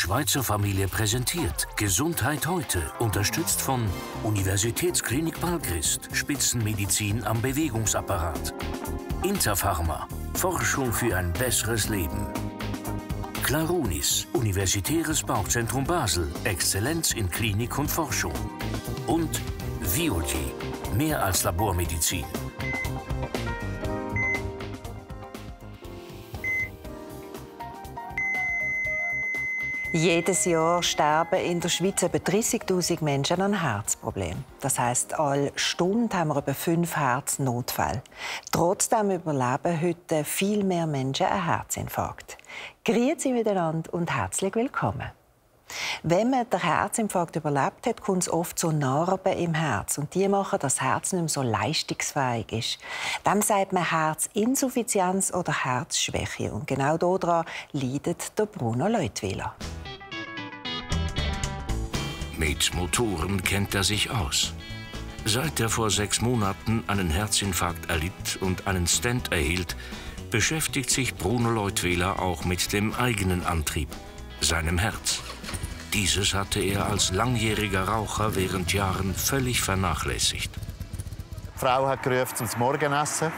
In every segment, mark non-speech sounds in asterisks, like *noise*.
Schweizer Familie präsentiert Gesundheit heute, unterstützt von Universitätsklinik Balgrist, Spitzenmedizin am Bewegungsapparat. Interpharma, Forschung für ein besseres Leben. Clarunis, Universitäres Bauchzentrum Basel, Exzellenz in Klinik und Forschung. Und Vioti, mehr als Labormedizin. Jedes Jahr sterben in der Schweiz etwa 30.000 Menschen an Herzproblemen. Das heißt, alle Stunden haben wir etwa fünf Herznotfälle. Trotzdem überleben heute viel mehr Menschen einen Herzinfarkt. Grüezi miteinander und herzlich willkommen. Wenn man den Herzinfarkt überlebt hat, kommt es oft zu Narben im Herz. Und die machen, dass das Herz nicht mehr so leistungsfähig ist. Dem sagt man Herzinsuffizienz oder Herzschwäche. Und genau daran leidet der Bruno Leutwiler. Mit Motoren kennt er sich aus. Seit er vor sechs Monaten einen Herzinfarkt erlitt und einen Stent erhielt, beschäftigt sich Bruno Leutwähler auch mit dem eigenen Antrieb, seinem Herz. Dieses hatte er als langjähriger Raucher während Jahren völlig vernachlässigt. Die Frau hat gerufen zum Morgenessen.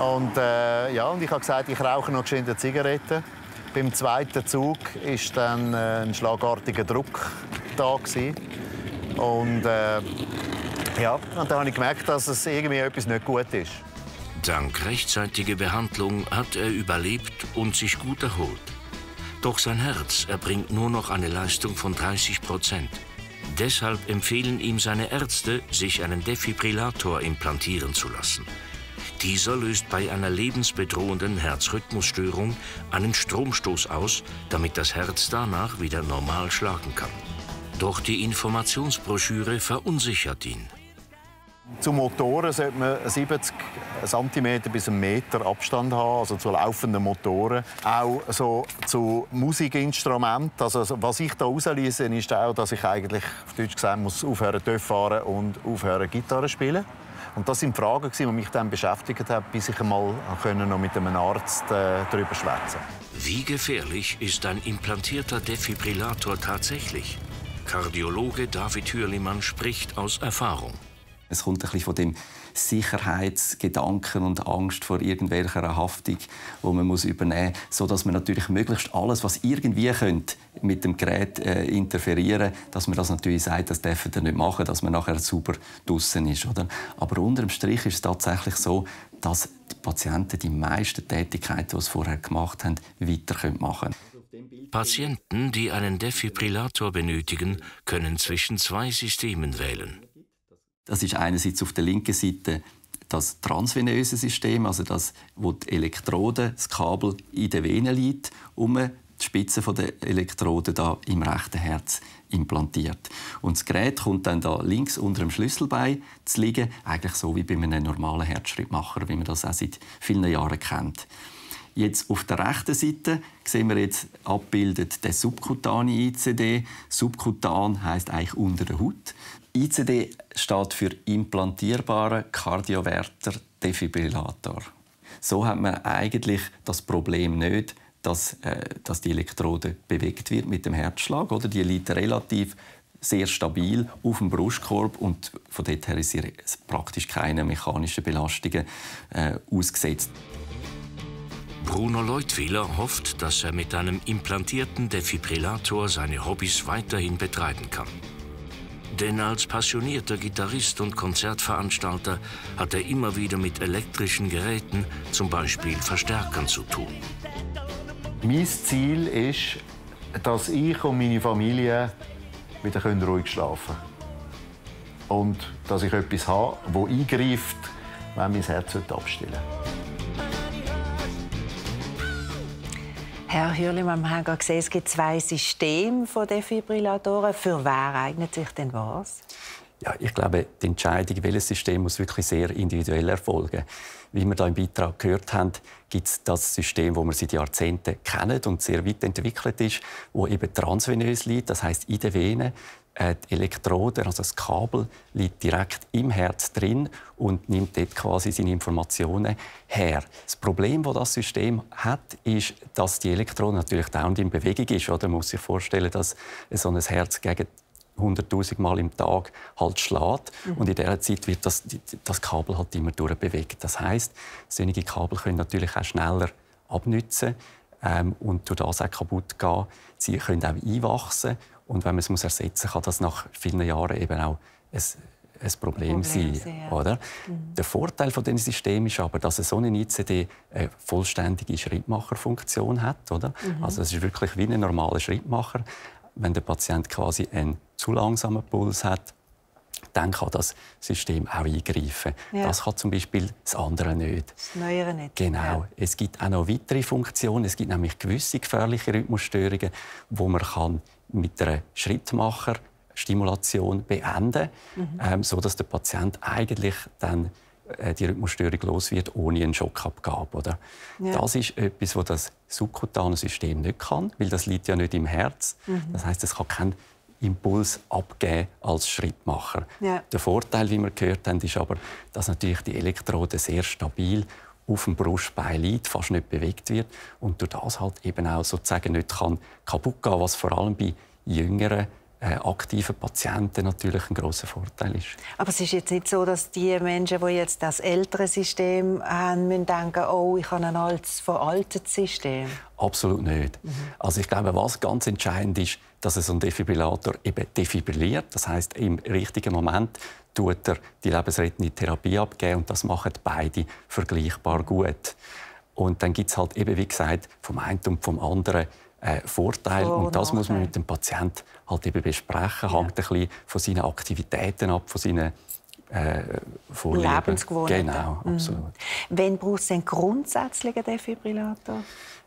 Und, äh, ja, und ich habe gesagt, ich rauche noch eine Zigarette. Beim zweiten Zug war dann äh, ein schlagartiger Druck da. Und, äh, ja, und dann habe ich gemerkt, dass es irgendwie etwas nicht gut ist. Dank rechtzeitiger Behandlung hat er überlebt und sich gut erholt. Doch sein Herz erbringt nur noch eine Leistung von 30 Prozent. Deshalb empfehlen ihm seine Ärzte, sich einen Defibrillator implantieren zu lassen. Dieser löst bei einer lebensbedrohenden Herzrhythmusstörung einen Stromstoß aus, damit das Herz danach wieder normal schlagen kann. Doch die Informationsbroschüre verunsichert ihn. Zu Motoren sollte man 70 cm bis 1 Meter Abstand haben, also zu laufenden Motoren. Auch so zu Musikinstrumenten. Also was ich da rauslese, ist auch, dass ich eigentlich, auf Deutsch gesagt, muss aufhören zu fahren und aufhören Gitarre spielen. Und das sind Fragen, die mich dann beschäftigt haben, bis ich einmal noch mit einem Arzt äh, darüber schwätzen. Wie gefährlich ist ein implantierter Defibrillator tatsächlich? Kardiologe David Hürlimann spricht aus Erfahrung. Es kommt ein bisschen von dem Sicherheitsgedanken und Angst vor irgendwelcher Haftung, wo man muss übernehmen muss, so dass man natürlich möglichst alles, was irgendwie könnte, mit dem Gerät äh, interferieren, dass man das natürlich sagt, das dürfen wir nicht machen, dass man nachher sauber draußen ist, oder? Aber unterm Strich ist es tatsächlich so, dass die Patienten die meisten Tätigkeiten, die sie vorher gemacht haben, weiter machen können. Patienten, die einen Defibrillator benötigen, können zwischen zwei Systemen wählen. Das ist einerseits auf der linken Seite das transvenöse System, also das, wo die Elektrode, das Kabel in der Vene liegt, um die Spitze der Elektrode da im rechten Herz implantiert. Und das Gerät kommt dann da links unter dem Schlüsselbein zu liegen, eigentlich so wie bei einem normalen Herzschrittmacher, wie man das auch seit vielen Jahren kennt. Jetzt auf der rechten Seite sehen wir jetzt abbildet der subkutane ICD. Subkutan heißt eigentlich unter der Haut. ICD steht für implantierbaren Kardioverter Defibrillator. So hat man eigentlich das Problem nicht, dass, äh, dass die Elektrode bewegt wird mit dem Herzschlag. Oder? Die liegt relativ sehr stabil auf dem Brustkorb und von dort her ist sie praktisch keine mechanischen Belastungen äh, ausgesetzt. Bruno Leutwiler hofft, dass er mit einem implantierten Defibrillator seine Hobbys weiterhin betreiben kann. Denn als passionierter Gitarrist und Konzertveranstalter hat er immer wieder mit elektrischen Geräten, zum Beispiel Verstärkern, zu tun. Mein Ziel ist, dass ich und meine Familie wieder ruhig schlafen können. Und dass ich etwas habe, das eingreift, wenn mein Herz abstillen sollte. Herr Hürlimann, wir haben gesehen, es gibt zwei Systeme von Defibrillatoren. Für wer eignet sich denn was? Ja, ich glaube, die Entscheidung, welches System muss wirklich sehr individuell erfolgen. Wie wir da im Beitrag gehört haben, gibt es das System, das wir seit Jahrzehnten kennen und sehr weit entwickelt ist, wo eben transvenös liegt, das heißt in den Venen. Äh, die Elektrode, also das Kabel, liegt direkt im Herz drin und nimmt dort quasi seine Informationen her. Das Problem, das das System hat, ist, dass die Elektrode natürlich dauernd in Bewegung ist. Oder? Man muss sich vorstellen, dass so ein Herz gegen 100.000 Mal im Tag halt schlägt. Mhm. Und in dieser Zeit wird das, das Kabel halt immer durchbewegt. Das heißt, solche Kabel können natürlich auch schneller abnützen ähm, und durch das auch kaputt gehen. Sie können auch einwachsen und wenn man es muss ersetzen muss, kann das nach vielen Jahren eben auch ein, ein Problem, Problem sein. Oder? Mhm. Der Vorteil von diesem System ist aber, dass so eine ICD eine vollständige Schrittmacherfunktion hat. Oder? Mhm. Also es ist wirklich wie ein normaler Schrittmacher. Wenn der Patient quasi einen zu langsamen Puls hat, dann kann das System auch eingreifen. Ja. Das kann zum Beispiel das andere nicht. Das Neuere nicht. Genau. Ja. Es gibt auch noch weitere Funktionen. Es gibt nämlich gewisse gefährliche Rhythmusstörungen, wo man kann mit einer Schrittmacher-Stimulation beenden mhm. ähm, so dass der Patient eigentlich dann äh, die Rhythmusstörung los wird, ohne einen Schockabgabe. Oder? Ja. Das ist etwas, was das subkutane System nicht kann, weil das liegt ja nicht im Herz. Mhm. Das heißt, es kann keinen Impuls abgeben als Schrittmacher. Ja. Der Vorteil, wie wir gehört haben, ist aber, dass natürlich die Elektrode sehr stabil auf dem Brustbein liegt, fast nicht bewegt wird und durch das halt eben auch sozusagen nicht kann kaputt gehen, was vor allem bei jüngeren aktiven Patienten natürlich ein großer Vorteil ist. Aber es ist jetzt nicht so, dass die Menschen, die jetzt das ältere System haben, müssen denken, oh, ich habe ein altes, veraltetes System. Absolut nicht. Mhm. Also ich glaube, was ganz entscheidend ist, dass so ein Defibrillator eben defibrilliert. Das heißt, im richtigen Moment tut er die lebensrettende Therapie abgeben und das machen beide vergleichbar gut. Und dann gibt es halt eben, wie gesagt, vom einen und vom anderen äh, Vorteil. Oh, und das muss man mit dem Patienten halt eben besprechen. Ja. Hängt ein bisschen von seinen Aktivitäten ab, von seinen äh, Lebensgewohnheiten. Genau, mhm. absolut. Wann braucht es denn grundsätzlich einen Defibrillator?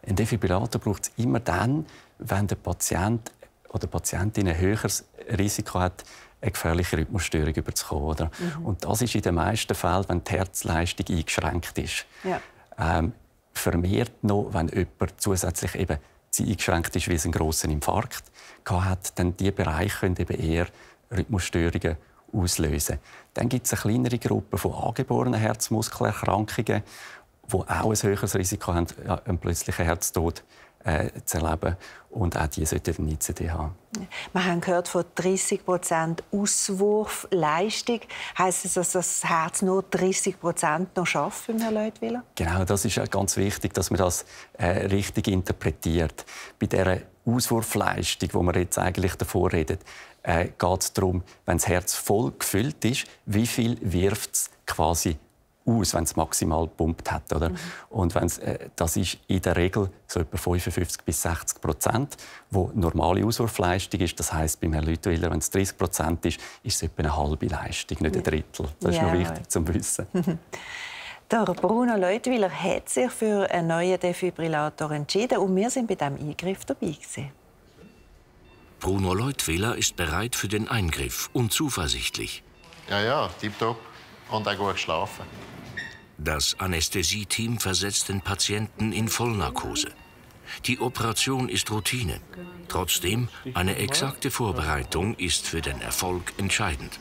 Ein Defibrillator braucht es immer dann, wenn der Patient oder die Patientin ein höheres Risiko hat, eine gefährliche Rhythmusstörung überzukommen. Oder? Mhm. Und das ist in den meisten Fällen, wenn die Herzleistung eingeschränkt ist. Ja. Ähm, vermehrt noch, wenn jemand zusätzlich eben eingeschränkt ist, wie es einen grossen Infarkt hat, dann diese Bereiche können eben eher Rhythmusstörungen auslösen. Dann gibt es eine kleinere Gruppe von angeborenen Herzmuskelerkrankungen, die auch ein höheres Risiko haben, einen plötzlichen Herztod äh, zu erleben. Und auch die sollten eine ICD haben. Wir haben gehört von 30% Auswurfleistung. Heißt das, dass das Herz nur 30 noch schafft beim Herrn Leutwiller? Genau, das ist ganz wichtig, dass man das äh, richtig interpretiert. Bei dieser Auswurfleistung, wo wir jetzt eigentlich davor reden, äh, geht es darum, wenn das Herz voll gefüllt ist, wie viel wirft es quasi aus, wenn es maximal gepumpt hat. Oder? Mhm. Und wenn's, äh, das ist in der Regel so etwa 55 bis 60 Prozent, wo normale Auswurfleistung ist. Das heißt, beim Herrn Lütwiller, wenn es 30 Prozent ist, ist es etwa eine halbe Leistung, nicht ein Drittel. Das ist ja. noch wichtig zu wissen. *laughs* Der Bruno Leutwiller hat sich für einen neuen Defibrillator entschieden und wir sind bei diesem Eingriff dabei. Gewesen. Bruno Leutwiller ist bereit für den Eingriff und zuversichtlich. Ja, ja, tipptopp. Und auch gut geschlafen. Das Anästhesieteam versetzt den Patienten in Vollnarkose. Die Operation ist Routine. Trotzdem, eine exakte Vorbereitung ist für den Erfolg entscheidend.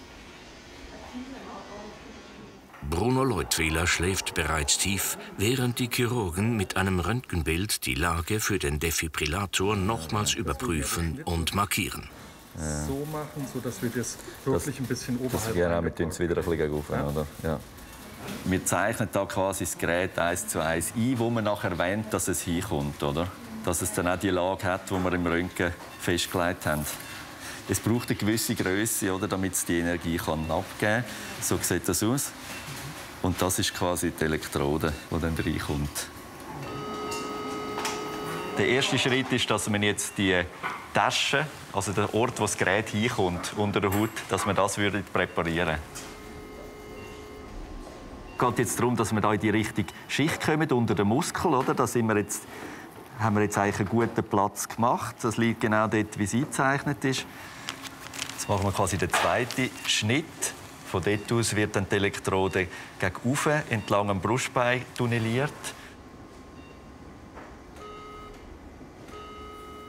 Bruno Leutwähler schläft bereits tief, während die Chirurgen mit einem Röntgenbild die Lage für den Defibrillator nochmals überprüfen und markieren. So machen, sodass wir das wirklich das, ein bisschen oberhalb... Genau, es wieder ein bisschen auf, ja. oder? Ja. Wir zeichnen da quasi das Gerät eins zu eins ein, wo man nachher erwähnt, dass es hinkommt, oder? Dass es dann auch die Lage hat, die wir im Röntgen festgelegt haben. Es braucht eine gewisse Größe, oder, damit es die Energie kann abgeben kann. So sieht das aus. Und das ist quasi die Elektrode, die dann reinkommt. Der erste Schritt ist, dass man jetzt die Tasche, also der Ort, wo das Gerät hinkommt, unter der Haut, dass man das würde präparieren es geht jetzt darum, dass wir da in die richtige Schicht kommen, unter den Muskel. Oder? Da sind wir jetzt, haben wir jetzt eigentlich einen guten Platz gemacht. Das liegt genau dort, wie es eingezeichnet ist. Jetzt machen wir quasi den zweiten Schnitt. Von dort aus wird dann die Elektrode gegen entlang am Brustbein tunneliert.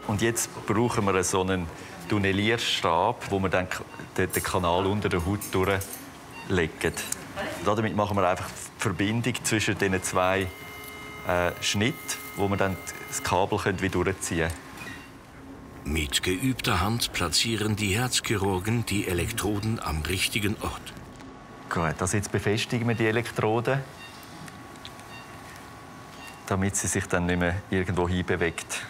Und jetzt brauchen wir so einen Tunnelierstab, wo wir dann den Kanal unter der Haut durchlegen. Damit machen wir einfach die Verbindung zwischen diesen zwei äh, Schnitten, wo wir dann das Kabel wieder durchziehen können. Mit geübter Hand platzieren die Herzchirurgen die Elektroden am richtigen Ort. Gut, also jetzt befestigen wir die Elektroden, damit sie sich dann nicht mehr irgendwo hinbewegt.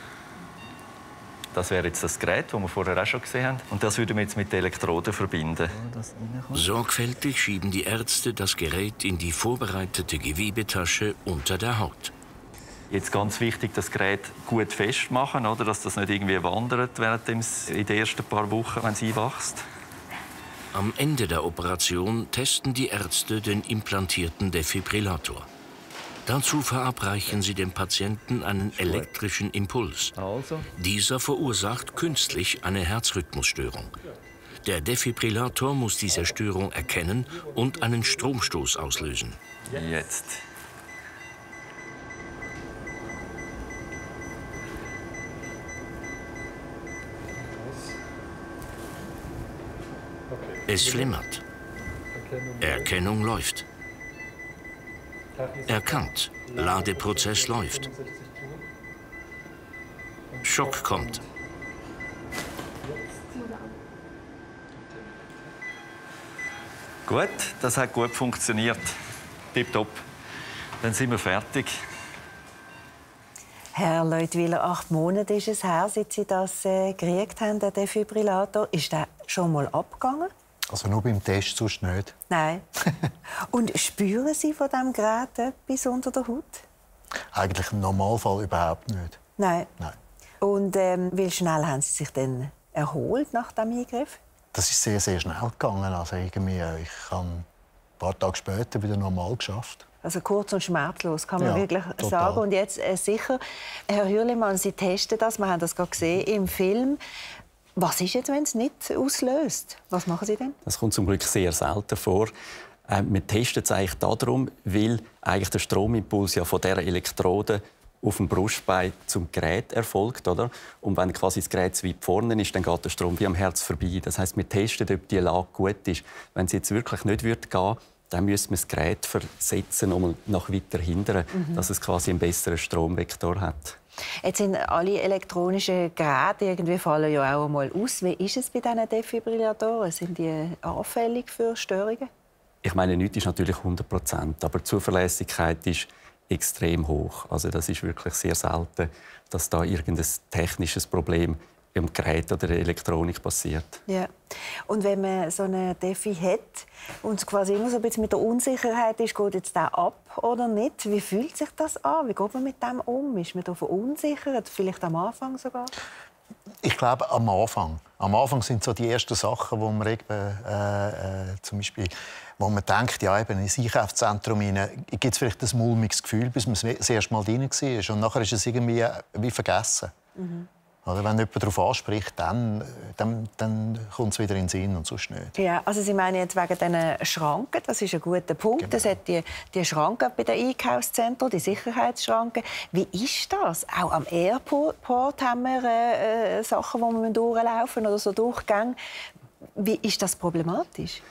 Das wäre jetzt das Gerät, das wir vorher auch schon gesehen haben. Und das würden wir jetzt mit Elektroden verbinden. Sorgfältig schieben die Ärzte das Gerät in die vorbereitete Gewebetasche unter der Haut. Jetzt ganz wichtig, das Gerät gut festmachen, oder? dass das nicht irgendwie wandert während in den ersten paar Wochen, wenn es einwachst. Am Ende der Operation testen die Ärzte den implantierten Defibrillator. Dazu verabreichen sie dem Patienten einen elektrischen Impuls. Also. Dieser verursacht künstlich eine Herzrhythmusstörung. Der Defibrillator muss diese Störung erkennen und einen Stromstoß auslösen. Jetzt. Es flimmert. Erkennung läuft. Erkannt. Ladeprozess läuft. Schock kommt. Gut, das hat gut funktioniert. Tipptopp. Dann sind wir fertig. Herr Leutwiler, acht Monate ist es her, seit Sie das äh, gekriegt haben, den Defibrillator. Ist der schon mal abgegangen? Also nur beim Test, sonst nicht. Nein. *laughs* Und spüren Sie von diesem Gerät etwas unter der Haut? Eigentlich im Normalfall überhaupt nicht. Nein. Nein. Und ähm, wie schnell haben Sie sich denn erholt nach dem Eingriff? Das ist sehr, sehr schnell gegangen. Also irgendwie, äh, ich habe ein paar Tage später wieder normal geschafft. Also kurz und schmerzlos, kann man ja, wirklich total. sagen. Und jetzt äh, sicher, Herr Hürlimann, Sie testen das, wir haben das gerade gesehen im Film. Was ist jetzt, wenn es nicht auslöst? Was machen Sie denn? Das kommt zum Glück sehr selten vor. Äh, wir testen es eigentlich darum, weil eigentlich der Stromimpuls ja von dieser Elektrode auf dem Brustbein zum Gerät erfolgt, oder? Und wenn quasi das Gerät zu weit vorne ist, dann geht der Strom wie am Herz vorbei. Das heißt, wir testen, ob die Lage gut ist. Wenn es jetzt wirklich nicht gehen, dann müssen wir das Gerät versetzen, um nach weiter hindern, mhm. dass es quasi einen besseren Stromvektor hat. Jetzt sind alle elektronischen Geräte irgendwie fallen ja auch einmal aus. Wie ist es bei diesen Defibrillatoren? Sind die anfällig für Störungen? Ich meine, nichts ist natürlich 100 Prozent, aber die Zuverlässigkeit ist extrem hoch. Also das ist wirklich sehr selten, dass da irgendein technisches Problem im Gerät oder der Elektronik passiert. Ja. Und wenn man so eine Defi hat und es quasi immer so ein bisschen mit der Unsicherheit ist, geht jetzt der ab oder nicht? Wie fühlt sich das an? Wie geht man mit dem um? Ist man da verunsichert? Vielleicht am Anfang sogar? Ich glaube, am Anfang. Am Anfang sind so die ersten Sachen, wo man eben, äh, äh, zum Beispiel, wo man denkt, ja, eben ins Einkaufszentrum gibt es vielleicht ein mulmiges Gefühl, bis man das erste Mal drin war. Und nachher ist es irgendwie wie vergessen. Mhm. Oder wenn jemand darauf anspricht, dann, dann, dann kommt es wieder in den Sinn und sonst nicht. Ja, also Sie meinen jetzt wegen diesen Schranken, das ist ein guter Punkt. Genau. Das hat die, die Schranken bei den Einkaufszentren, die Sicherheitsschranken. Wie ist das? Auch am Airport haben wir äh, Sachen, wo wir durchlaufen oder so Durchgänge. Wie ist das problematisch?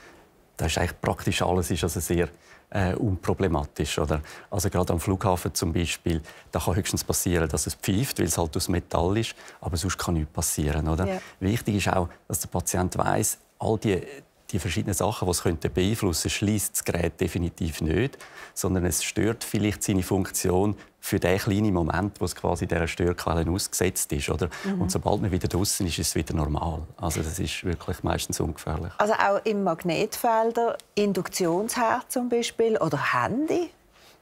Das ist eigentlich praktisch alles ist also sehr äh, unproblematisch. Oder? Also gerade am Flughafen zum Beispiel, da kann höchstens passieren, dass es pfeift, weil es halt aus Metall ist, aber sonst kann nichts passieren. Oder? Ja. Wichtig ist auch, dass der Patient weiß, all die die verschiedenen Sachen, die es könnte beeinflussen, schließt das Gerät definitiv nicht, sondern es stört vielleicht seine Funktion für den kleinen Moment, wo es quasi dieser Störquelle ausgesetzt ist, oder? Mhm. Und sobald man wieder draußen ist, ist es wieder normal. Also das ist wirklich meistens ungefährlich. Also auch im Magnetfelder, Induktionsherd zum Beispiel oder Handy?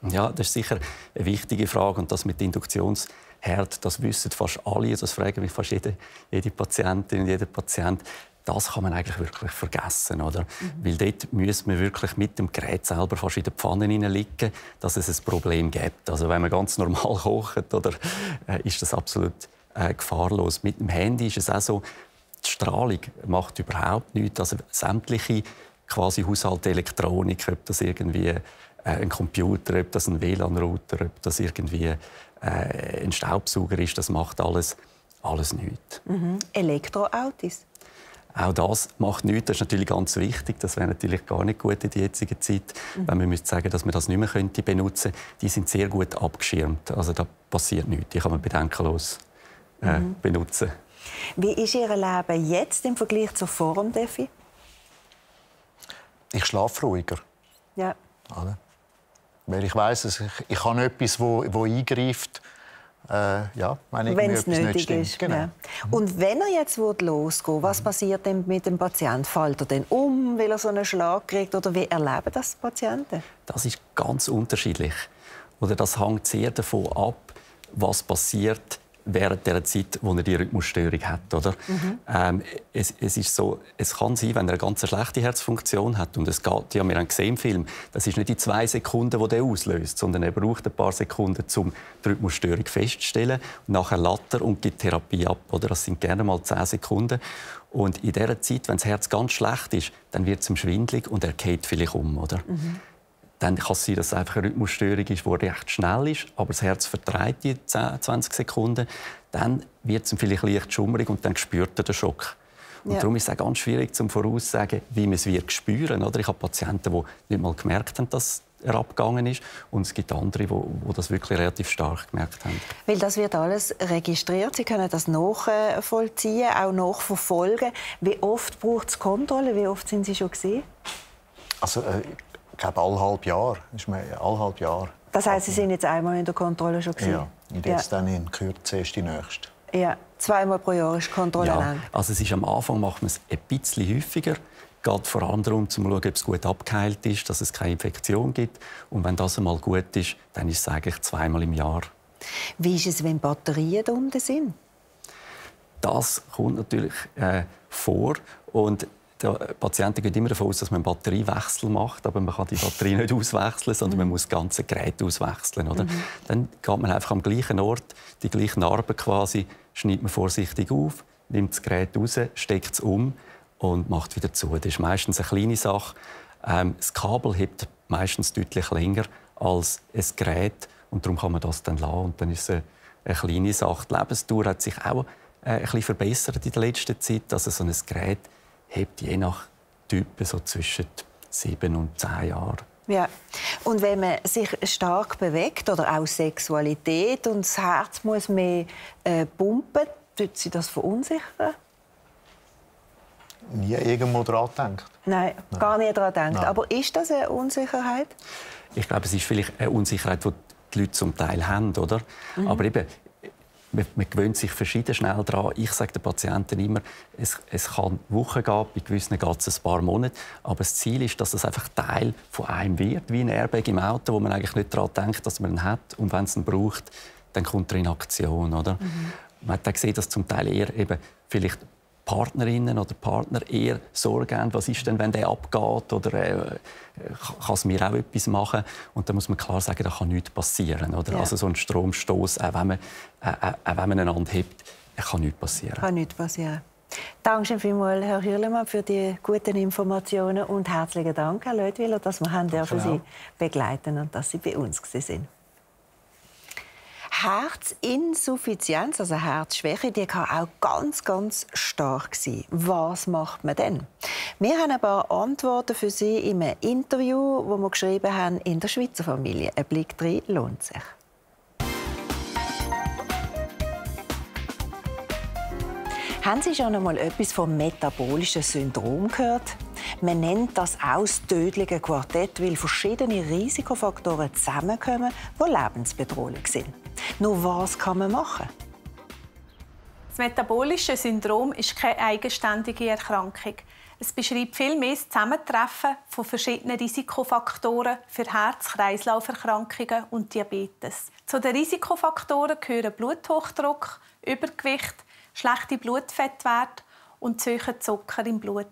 Ja, das ist sicher eine wichtige Frage und das mit Induktionsherd, das wissen fast alle, das fragen mich fast jede, jede Patientin und jeder Patient das kann man eigentlich wirklich vergessen. Oder? Mhm. Weil dort müssen wir wirklich mit dem Gerät selber fast in der Pfanne liegen, dass es ein Problem gibt. Also wenn man ganz normal *laughs* kocht, oder, äh, ist das absolut äh, gefahrlos. Mit dem Handy ist es auch so, die die Strahlung macht überhaupt nichts. Also sämtliche quasi Haushaltelektronik, ob das irgendwie äh, ein Computer, ob das ein WLAN-Router, ob das irgendwie äh, ein Staubsauger ist, das macht alles, alles nichts. Mhm. Elektroautos? Auch das macht nichts. Das ist natürlich ganz wichtig. Das wäre natürlich gar nicht gut in der jetzigen Zeit, mhm. wenn man müsste sagen, dass man das nicht mehr könnte benutzen könnte. Die sind sehr gut abgeschirmt. Also da passiert nichts. Die kann man bedenkenlos äh, mhm. benutzen. Wie ist Ihr Leben jetzt im Vergleich zur Form, Defi? Ich schlafe ruhiger. Ja. Weil ich weiß, ich, ich habe etwas, wo, wo eingreift, äh, ja, wenn es nötig ist. Genau. Ja. Und wenn er jetzt losgehen was passiert denn mit dem Patienten? Fällt er denn um, weil er so einen Schlag kriegt? Oder wie erleben das die Patienten? Das ist ganz unterschiedlich. Oder das hängt sehr davon ab, was passiert während der Zeit, wo er die Rhythmusstörung hat. Oder? Mhm. Ähm, es, es, ist so, es kann sein, wenn er eine ganz schlechte Herzfunktion hat, und es geht, ja, wir haben gesehen im Film, das ist nicht die zwei Sekunden, die der auslöst, sondern er braucht ein paar Sekunden, um die Rhythmusstörung festzustellen. Nachher lädt er und gibt Therapie ab. Oder? Das sind gerne mal zehn Sekunden. Und in dieser Zeit, wenn das Herz ganz schlecht ist, dann wird es ihm schwindlig und er geht vielleicht um. Oder? Mhm dann kann es sein, dass es einfach eine Rhythmusstörung ist, die recht schnell ist, aber das Herz vertreibt die 10, 20 Sekunden. Dann wird es vielleicht leicht schummerig und dann spürt er den Schock. Und ja. darum ist es auch ganz schwierig, zum voraussagen, wie man es wird spüren. Oder ich habe Patienten, die nicht mal gemerkt haben, dass er abgegangen ist. Und es gibt andere, die, die das wirklich relativ stark gemerkt haben. Weil das wird alles registriert. Sie können das nachvollziehen, auch nachverfolgen. Wie oft braucht es Kontrolle? Wie oft sind Sie schon gesehen? Also, äh, ich glaube, alle halb Jahr. Ist mir alle halb Jahr. Das heisst, Sie sind jetzt einmal in der Kontrolle schon gewesen? Ja, und jetzt ja. dann in Kürze ist die nächste. Ja, zweimal pro Jahr ist die Kontrolle ja. Also es ist am Anfang macht man es ein bisschen häufiger. Geht vor allem darum, zu schauen, ob es gut abgeheilt ist, dass es keine Infektion gibt. Und wenn das einmal gut ist, dann ist es eigentlich zweimal im Jahr. Wie ist es, wenn Batterien unten sind? Das kommt natürlich äh, vor. Und der Patienten gehen immer davon aus, dass man einen Batteriewechsel macht, aber man kann die Batterie nicht *laughs* auswechseln, sondern man muss das ganze Gerät auswechseln. Oder? Mhm. Dann geht man einfach am gleichen Ort, die gleichen Narben quasi, schneidet man vorsichtig auf, nimmt das Gerät raus, steckt es um und macht wieder zu. Das ist meistens eine kleine Sache. Ähm, das Kabel hebt meistens deutlich länger als ein Gerät und darum kann man das dann lassen und dann ist es eine, eine kleine Sache. Die Lebensdauer hat sich auch äh, ein bisschen verbessert in der letzten Zeit. Also so ein Gerät hebt je nach Typ so zwischen sieben und zehn Jahren. Ja. Und wenn man sich stark bewegt oder auch Sexualität und das Herz muss mehr äh, pumpen, tut sie das verunsichern? Nie irgendwo daran denkt. Nein, Nein, gar nicht daran denkt. Nein. Aber ist das eine Unsicherheit? Ich glaube, es ist vielleicht eine Unsicherheit, die die Leute zum Teil haben, oder? Mhm. Aber eben, man, man gewöhnt sich verschieden schnell daran. Ich sage den Patienten immer, es, es kann Wochen gehen, bei gewissen geht es ein paar Monate. Aber das Ziel ist, dass das einfach Teil von einem wird, wie ein Airbag im Auto, wo man eigentlich nicht daran denkt, dass man ihn hat. Und wenn es ihn braucht, dann kommt er in Aktion. Oder? Mhm. Man hat gesehen, dass zum Teil eher eben vielleicht Partnerinnen oder Partner eher Sorge haben, was ist denn, wenn der abgeht oder äh, kann es mir auch etwas machen? Und da muss man klar sagen, da kann nichts passieren. Oder? Ja. Also so ein Stromstoß, auch wenn man, äh, äh, auch wenn man einander hebt, kann nichts passieren. Kann nichts passieren. Danke vielmals, Herr Hürlemann, für die guten Informationen und herzlichen Dank, Herr Leutwiller, dass wir haben dürfen Sie begleiten und dass Sie bei uns sind. Herzinsuffizienz, also Herzschwäche, die kann auch ganz, ganz stark sein. Was macht man denn? Wir haben ein paar Antworten für Sie im Interview, wo wir geschrieben haben in der Schweizer Familie. Ein Blick drin lohnt sich. Haben Sie schon einmal etwas vom metabolischen Syndrom gehört? Man nennt das auch das tödliche Quartett, weil verschiedene Risikofaktoren zusammenkommen, die lebensbedrohlich sind. Nur was kann man machen? Das metabolische Syndrom ist keine eigenständige Erkrankung. Es beschreibt vielmehr das Zusammentreffen von verschiedenen Risikofaktoren für Herz-Kreislauf-Erkrankungen und Diabetes. Zu den Risikofaktoren gehören Bluthochdruck, Übergewicht, schlechte Blutfettwerte und zu Zucker im Blut.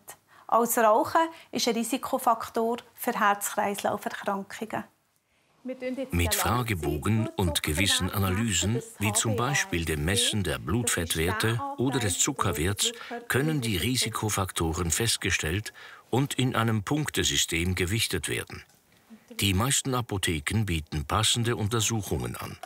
Als Rauchen ist ein Risikofaktor für Herz-Kreislauf-Erkrankungen. Mit Fragebogen und gewissen Analysen, wie zum Beispiel dem Messen der Blutfettwerte oder des Zuckerwerts, können die Risikofaktoren festgestellt und in einem Punktesystem gewichtet werden. Die meisten Apotheken bieten passende Untersuchungen an.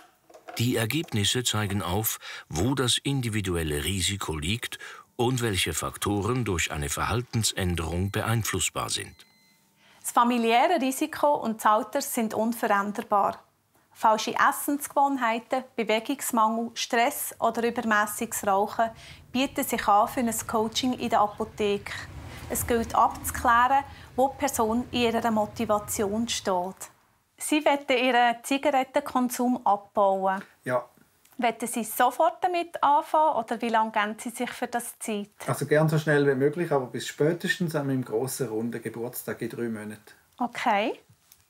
Die Ergebnisse zeigen auf, wo das individuelle Risiko liegt und welche Faktoren durch eine Verhaltensänderung beeinflussbar sind. Das familiäre Risiko und das Alter sind unveränderbar. Falsche Essensgewohnheiten, Bewegungsmangel, Stress oder übermäßiges Rauchen bieten sich an für ein Coaching in der Apotheke. Es gilt abzuklären, wo die Person in ihrer Motivation steht. Sie wollen Ihren Zigarettenkonsum abbauen. Ja. Wollen Sie sofort damit anfangen oder wie lange geben Sie sich für das Zeit? Also gern so schnell wie möglich, aber bis spätestens an meinem grossen runden Geburtstag in drei Monaten. Okay.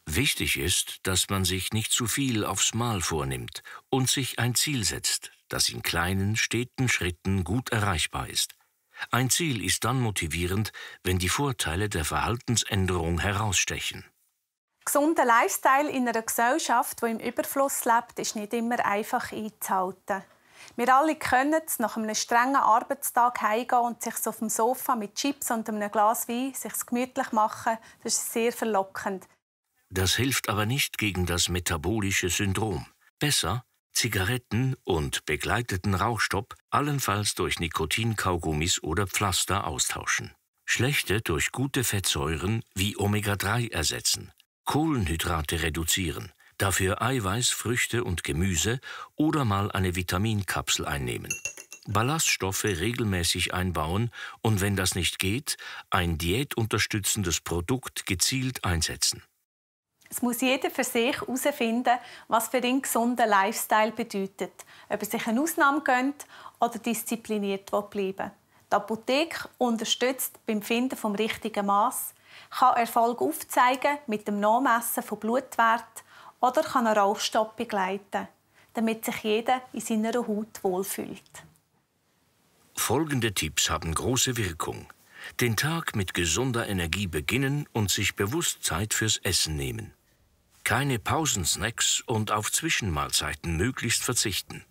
Wichtig ist, dass man sich nicht zu viel aufs Mal vornimmt und sich ein Ziel setzt, das in kleinen, steten Schritten gut erreichbar ist. Ein Ziel ist dann motivierend, wenn die Vorteile der Verhaltensänderung herausstechen. Gesunder Lifestyle in einer Gesellschaft, die im Überfluss lebt, ist nicht immer einfach einzuhalten. Wir alle können es nach einem strengen Arbeitstag heimgehen und sich auf dem Sofa mit Chips und einem Glas Wein sich gemütlich machen. Das ist sehr verlockend. Das hilft aber nicht gegen das metabolische Syndrom. Besser Zigaretten und begleiteten Rauchstopp allenfalls durch Nikotinkaugummis oder Pflaster austauschen. Schlechte durch gute Fettsäuren wie Omega-3 ersetzen. Kohlenhydrate reduzieren, dafür Eiweiß, Früchte und Gemüse oder mal eine Vitaminkapsel einnehmen. Ballaststoffe regelmäßig einbauen und wenn das nicht geht, ein diätunterstützendes Produkt gezielt einsetzen. Es muss jeder für sich herausfinden, was für ihn gesunder Lifestyle bedeutet. Ob er sich eine Ausnahme gönnt oder diszipliniert bleiben Die Apotheke unterstützt beim Finden vom richtigen Maß, kann Erfolg aufzeigen mit dem Nachmessen von Blutwert oder kann einen Rauchstopp begleiten, damit sich jeder in seiner Haut wohlfühlt. Folgende Tipps haben große Wirkung. Den Tag mit gesunder Energie beginnen und sich bewusst Zeit fürs Essen nehmen. Keine Pausensnacks und auf Zwischenmahlzeiten möglichst verzichten.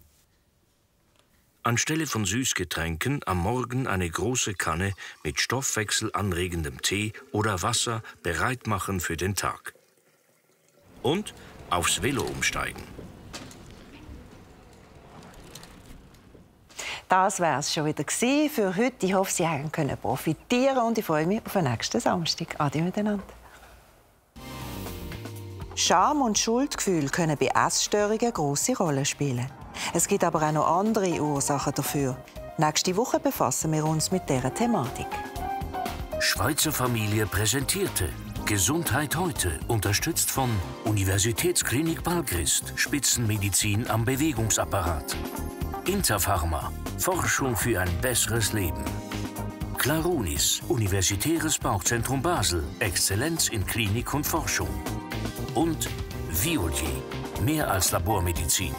Anstelle von Süßgetränken am Morgen eine große Kanne mit stoffwechselanregendem Tee oder Wasser bereit machen für den Tag. Und aufs Velo umsteigen. Das war es schon wieder für heute. Ich hoffe, Sie können profitieren und ich freue mich auf den nächsten Samstag. Adi miteinander. Scham und Schuldgefühl können bei Essstörungen grosse Rolle spielen. Es gibt aber auch noch andere Ursachen dafür. Nächste Woche befassen wir uns mit dieser Thematik. Schweizer Familie präsentierte Gesundheit heute, unterstützt von Universitätsklinik Balgrist, Spitzenmedizin am Bewegungsapparat. Interpharma, Forschung für ein besseres Leben. Clarunis, Universitäres Bauchzentrum Basel, Exzellenz in Klinik und Forschung. Und Violier, mehr als Labormedizin.